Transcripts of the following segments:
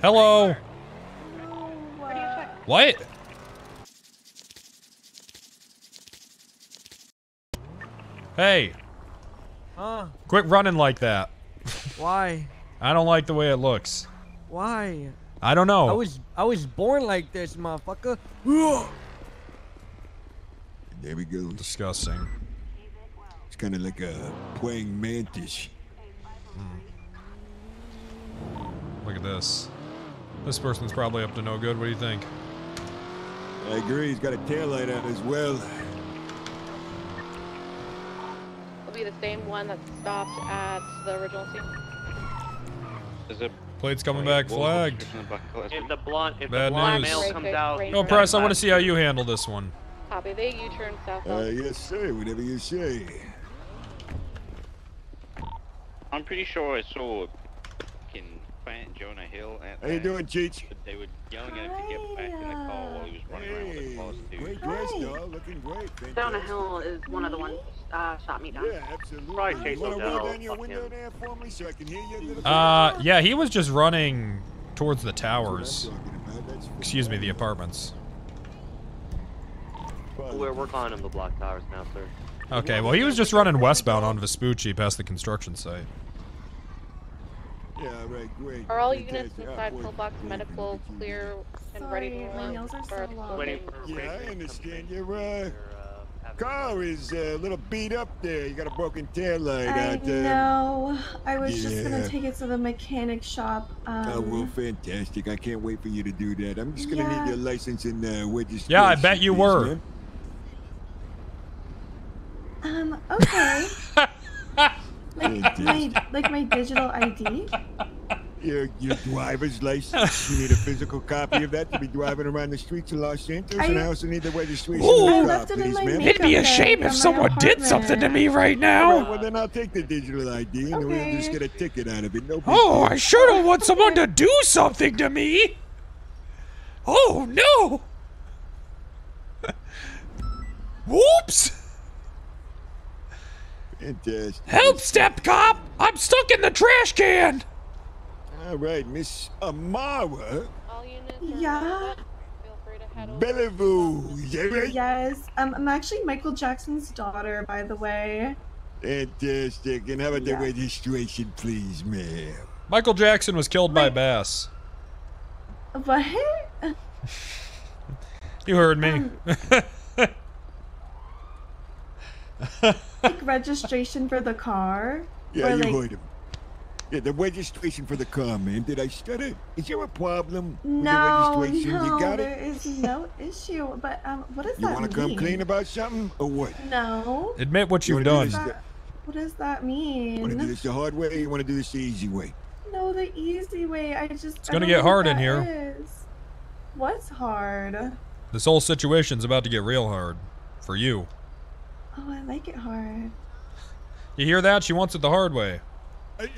Hello. What? Hey, Huh? quit running like that. Why? I don't like the way it looks. Why? I don't know. I was I was born like this, motherfucker. There we go. disgusting. It's kind of like a praying mantis. Hmm. Look at this. This person's probably up to no good. What do you think? I agree. He's got a tail light out as well. It'll be the same one that stopped at the original scene. Is it Plate's coming back flagged. If the blonde, if Bad the blonde news. male comes out, No, Press, I want to see how you handle this one. Copy. They U-turn south. Uh, yes, sir. Whatever you say. I'm pretty sure I saw fucking Jonah Hill at How you doing, Cheech? but They were yelling at him to get back in the car while he was running around with Hey, a prostitute. great dress, dog. Looking great. Jonah Fantastic. Hill is one of the ones uh, shot me down. Yeah, absolutely. Probably Chase you want to roll down your fuck window him. there for me so I can hear you a little bit? Uh, yeah, he was just running towards the That's what I'm towers. talking about. That's for Excuse me, the apartments. We're, we're calling them the block towers now, sir. Okay, well, he was just running westbound on Vespucci past the construction site. Yeah, right, great. Are all Fantastic. units inside boy, pillbox great. medical clear and ready to Sorry, my out? nails are Or so it's long. still Waiting waiting? for Yeah, I Raven to come understand. in. You're right. They're, uh, Car is uh, a little beat up there. You got a broken tail light I out there. I know. I was just gonna take it to the mechanic shop. Um, Oh, well, fantastic. I can't wait for you to do that. I'm just going to Yeah. need your license and uh, registration. Yeah, I bet you please, were. ma'am. um. Okay. like my like my digital ID. Your, your driver's license. You need a physical copy of that to be driving around the streets of Los Santos. I- and I also need the registration Ooh. the car, left it in my ma'am. It'd be a shame if my someone did something to me right now. right, well, then I'll take the digital ID and we'll just get a ticket out of it. No Oh, deal. I sure don't want someone to do something to me. Oh, no. Whoops. Fantastic. Help, step cop. I'm stuck in the trash can. All right, Miss Amara All Yeah. Feel free to head over. Bellevue. Is that right? Yes. Um. I'm actually Michael Jackson's daughter, by the way. Fantastic. And how about Yeah. the registration, please, ma'am? Michael Jackson was killed by bass. What? You heard me. Um, like registration for the car? Yeah, Or, you like- heard him. Yeah, the registration for the car, man. Did I stutter? Is there a problem No, with the registration? no, you got there it? is no issue. But um, what does You that want to mean? come clean about something or what? No. Admit what You you've wanna do done. this What, what does that mean? Want to do this the hard way or you want to do this the easy way? No, the easy way. I just. It's I gonna don't get know what hard in that here. is. What's hard? This whole situation's about to get real hard. For you. Oh, I like it hard. You hear that? She wants it the hard way. I, I-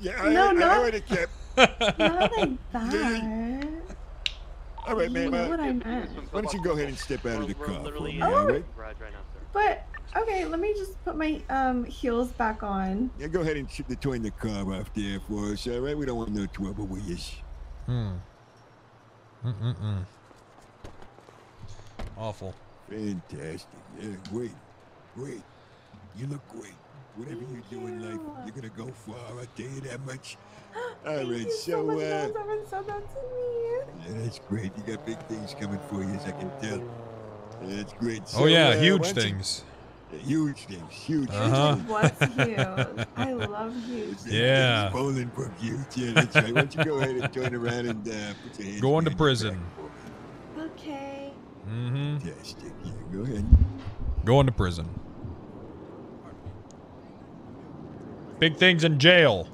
yeah, I, No, I, no. I heard it, Cap. Not like that. All right, You man. know what I meant. why don't you go ahead and step out of the car we're for me, Oh. right? garage right now, sir. But okay, let me just put my um heels back on. Yeah, go ahead and ch- the turn the car off there for us, all right? We don't want no trouble with you. Hmm. Mm-mm-mm. Awful. Fantastic. Yeah, great. Great. You look great. Whatever you do in life, you. you're gonna go far. I tell you that much. All Thank right, you so so much. Uh, one's ever said to me. yeah, that's great. You got big things coming for you, as I can tell. Yeah, that's great. Oh yeah, uh, huge why you- things. Huge things. Huge. Uh-huh. things. What's huge? I love huge. It's- Yeah. It's bowling for huge. Yeah, that's right. Why don't you go ahead and turn around and uh, put your hands Going to prison. back for me. Okay. Mm-hmm. Fantastic. Yeah, go ahead. Going to prison. Big things in jail.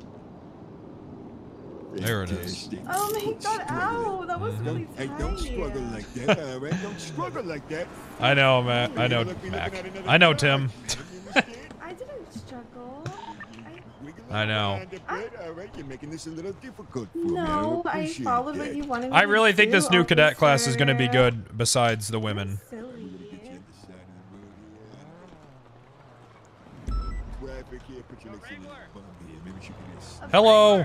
There it is. Oh my god, ow, that was really Hey, don't struggle like that, all right? Don't struggle like that. I know, Matt. I know, Mac. I know. Tim. I didn't struggle. I, Wiggle I know. around a bit, All right, you're making this a little difficult for me. no, I followed what you wanted me I really think this new cadet class is going to be good besides the women. Silly. Get you on the side of the road here. Traffic here, put your legs in this bump here. Maybe she can just- Hello.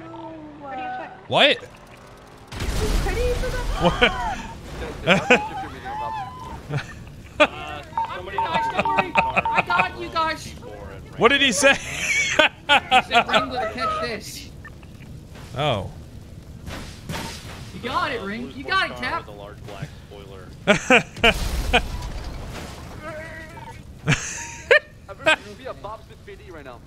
No, uh, What? Ready for the Somebody Guys, don't worry. I got you guys. What did he say? I said, Wrangler, catch this. oh. You got it, Ring. You got it, Cap. With a large black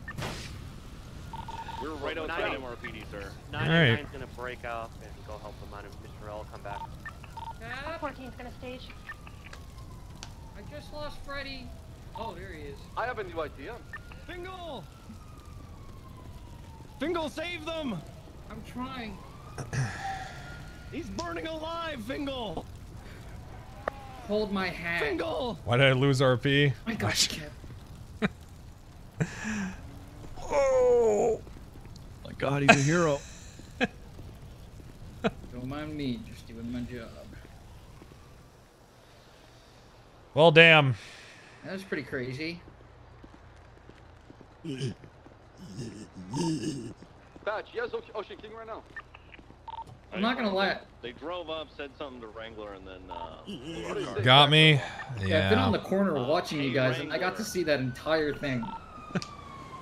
spoiler. We're right outside MRPD, sir. 99's gonna break off and go help them out, and Mr. L will come back. Cap, 14's gonna stage. I just lost Freddy. Oh, there he is. I have a new idea. Fingal! Fingal, save them! I'm trying. He's burning alive, Fingal! Hold my hat. Fingal! Why did I lose RP? My gosh, you, Cap. Oh. My God, he's a hero. Don't mind me, just doing my job. Well, damn. That was pretty crazy. Batch, yes, Ocean, Ocean King right now. I'm not gonna lie. They drove up, said something to Wrangler, and then uh, blew our car. Got me. Yeah, I've been on the corner watching you guys, and I got to see that entire thing.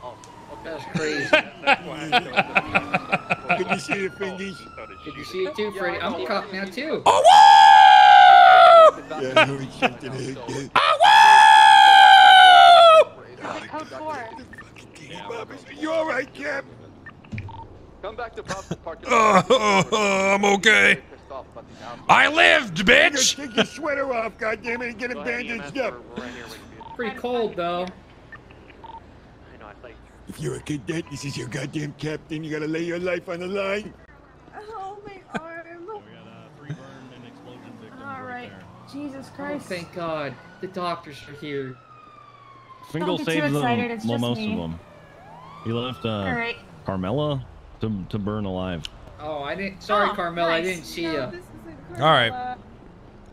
Oh, That was okay. crazy. That's why I Did you see the fingies? Did you see it too, Freddy? I'm a cop now too. Yeah, I know he's something to hit. Code 4. You all right, Cap? Come back to Bob's parking Uh, lot. I'm okay. Pissed off about these outfits. I lived, bitch. Take your sweater off, goddammit, and get him Go ahead, bandaged up. we're- we're right here waiting for you. Pretty cold though. I know, I thought you If you're a cadet, this is your goddamn captain. You gotta lay your life on the line. Oh, my arm. All right. Jesus Oh, Christ. thank God. The doctors are here. Fingal Don't get too saved them, well, just most me. of them. He left uh, All right. Carmela to, to burn alive. Oh, I didn't. Sorry, Oh, Carmel. I didn't see No, ya. All right.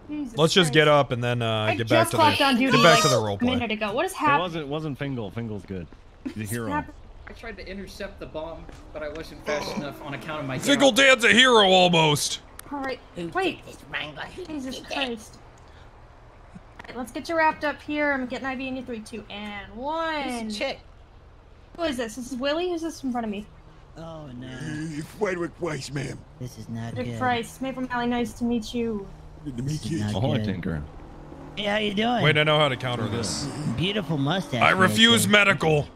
Jesus Let's just get up and then uh, get back to the duty get back like to the a role minute play. ago. What is It happening? wasn't wasn't Fingal. Fingal's good. He's a hero. I tried to intercept the bomb, but I wasn't fast enough on account of my. Fingal gout. Dan's a hero almost. All right. Wait. Jesus Christ. Alright, let's get you wrapped up here. I'm getting IV in you. Three, two, and one. Chick. Who is this? This is Willie. Who's this in front of me? Oh no, Frederick Weiss, ma'am. this is not Dick good. Price. Maple Valley. Nice to meet you. Good to meet you. not Oh, good. Tinker. Hey, how you doing? Wait, I know how to counter this. Beautiful mustache. I refuse sir. medical.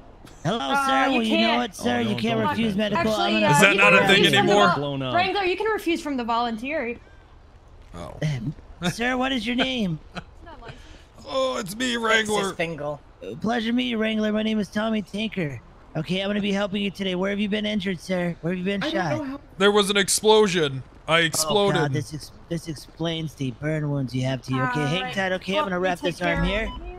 Hello, Uh, sir. you well, you know can't. what, sir? Oh, you can't refuse medical. Actually, I'm gonna uh, Is that not a thing refuse from the anymore? vol- Blown up. Wrangler, you can refuse from the volunteer. Oh. sir, what is your name? Oh, it's me, This Wrangler. is Fingal. Uh, Pleasure to meet you, Wrangler. My name is Tommy Tinker. Okay, I'm gonna be helping you today. Where have you been injured, sir? Where have you been I shot? don't know how. There was an explosion. I exploded. Oh, God, exploded. this ex- this explains the burn wounds you have to you. Okay, hang Alright. tight. Okay, I'm gonna wrap this arm care here.